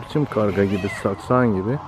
Biçim karga gibi, saksan gibi.